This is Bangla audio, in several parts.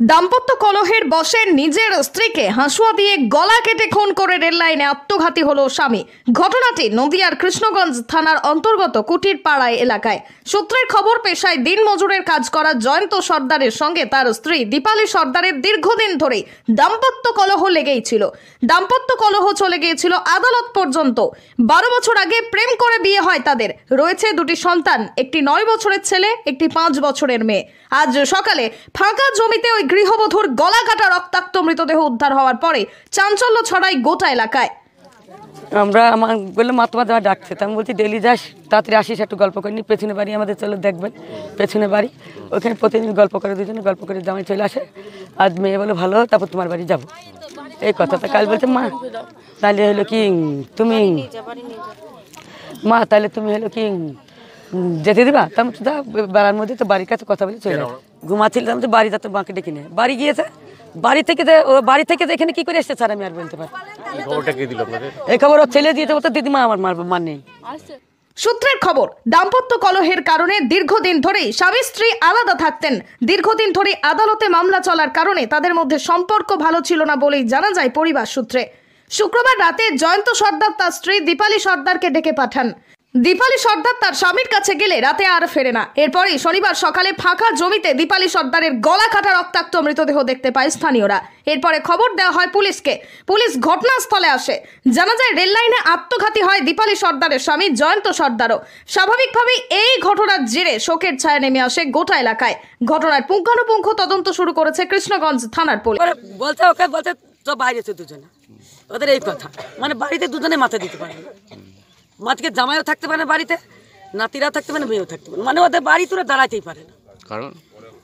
দাম্পত্য কলহের বসে নিজের স্ত্রীকে হাসুয়া দিয়ে গলা কেটে খুন করে রেললাইনে আত্মঘাতী হলো স্বামী। ঘটনাটি নদিয়ার কৃষ্ণগঞ্জ থানার অন্তর্গত কুটির পাড়ায় এলাকায়। সূত্রের খবর, পেশায় দিন মজুরের কাজ করা জয়ন্ত সর্দারের সঙ্গে তার স্ত্রী দীপালি সর্দারের দীর্ঘদিন ধরে দাম্পত্য কলহ লেগেই ছিল। দাম্পত্য কলহ চলে গিয়েছিল আদালত পর্যন্ত। বারো বছর আগে প্রেম করে বিয়ে হয় তাদের। রয়েছে দুটি সন্তান, একটি নয় বছরের ছেলে, একটি পাঁচ বছরের মেয়ে। আজ সকালে ফাঁকা জমিতে ওই গৃহবধূর গলা কাটা রক্তাক্ত মৃতদেহ উদ্ধার হওয়ার পরে চাঞ্চল্য ছড়ায় গোটা এলাকায়। আমরা আমার বললে, মা, তোমার ডাকছে। আমি বলছি, ডেলি যাস, তাড়াতাড়ি আসিস, একটু গল্প করিনি পেছনে বাড়ি আমাদের, চলো দেখবেন। পেছনে বাড়ি। ওখানে প্রতিদিন গল্প করে দুজনে, গল্প করে জামাই চলে আসে। আজ মেয়ে বলে, ভালো, তারপর তোমার বাড়ি যাব। এই কথাটা কাল বলছে, মা, তাহলে হলো কি তুমি মা, তাহলে তুমি হলো কি যেতে দিবা? তা বলছি, যা বেড়ার মধ্যে তো বাড়ির কাছে কথা বলে চলে। ঘুমাচ্ছিলাম তো বাড়ি যাতে মাকে ডেকে নিয়ে বাড়ি গিয়েছে? বাড়ি থেকে যে ও বাড়ি থেকে এখানে কি করে এসছে স্যার আমি আর বলতে পারি এই খবরটা কে দিল আপনাদের? এই খবর ছেলে দিয়েছে বলতে দিদিমা আমার মার মান নেই। সূত্রের খবর দাম্পত্য কলহের কারণে দীর্ঘদিন ধরেই স্বামী স্ত্রী আলাদা থাকতেন। দীর্ঘদিন ধরে আদালতে মামলা চলার কারণে তাদের মধ্যে সম্পর্ক ভালো ছিল না বলেই জানা যায় পরিবার সূত্রে। শুক্রবার রাতে জয়ন্ত সর্দার তার স্ত্রী দীপালি সর্দারকে ডেকে পাঠান। দীপালি সর্দার তার স্বামীর কাছে গেলে রাতে আর ফেরে না। এরপরই শনিবার সকালে ফাঁকা জমিতে দীপালি সর্দারের গলা কাটা রক্তাক্ত মৃতদেহ দেখতে পায় স্থানীয়রা। এরপরে খবর দেওয়া হয় পুলিশকে। পুলিশ ঘটনাস্থলে আসে। জানা যায় রেল লাইনে আত্মঘাতী হয় দীপালি সর্দারের স্বামী, জয়ন্ত সর্দারও। স্বাভাবিকভাবেই এই ঘটনার জেরে শোকের ছায়া নেমে আসে গোটা এলাকায়। ঘটনার পুঙ্খানুপুঙ্খ তদন্ত শুরু করেছে কৃষ্ণগঞ্জ থানার পুলিশ। তো বাইরে দুজনে। ওদের এই কথা। মানে বাড়িতে দুজনে মাথা দিতে পারে। মাঝকে জামাইও থাকতে পারে না বাড়িতে নাতিরাও থাকতে পারে না মেয়েও থাকতে পারে মানে ওদের বাড়ি তোরা দাঁড়াতেই পারে না। কারণ?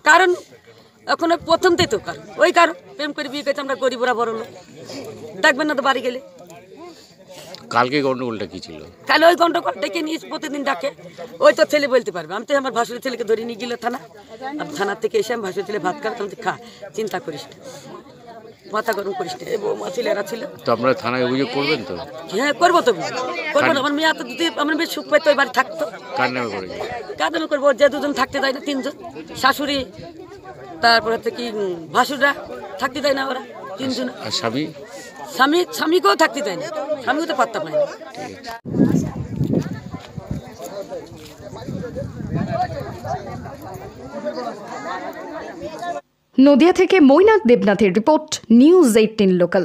কারণ এখন ওই প্রথমতেই তো কারণ। ওই কারণ প্রেম করে বিয়ে করেছে আমরা গরিবরা বড় লোক। দেখবেন না তো বাড়ি গেলে। কালকে গন্ডগোলটা কি ছিল? কালে ওই গন্ডগোল ডেকে নিয়ে প্রতিদিন ডাকে। ওই তো ছেলে বলতে পারবে। আমি তো আমার ভাসুরের ছেলেকে ধরে নিয়ে গেল থানা। আর থানার থেকে এসে আমি ভাসুরের ছেলে ভাত খাই তুমি খা। চিন্তা করিস মাথা গরম করিস না। এই বৌমা ছেলেরা ছিল। তো আপনারা থানায় অভিযোগ করবেন তো? হ্যাঁ করব তো। করব না আমার মেয়ে তো যদি আমার মেয়ে সুখ পাইতো বাড়ি থাকতো। কার নামে করেছে করব? যে দুজন থাকতে দেয় না তিনজন। শাশুড়ি তারপরে হচ্ছে কি উম, ভাসুররা থাকতে দেয় না ওরা তিনজন। আর স্বামী? স্বামী স্বামীকেও থাকতে দেয় না। স্বামীও তো পাত্তা পায় না। নদিয়া থেকে মৈনাক দেবনাথের রিপোর্ট নিউজ এইটিন লোকাল।